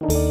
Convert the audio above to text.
you.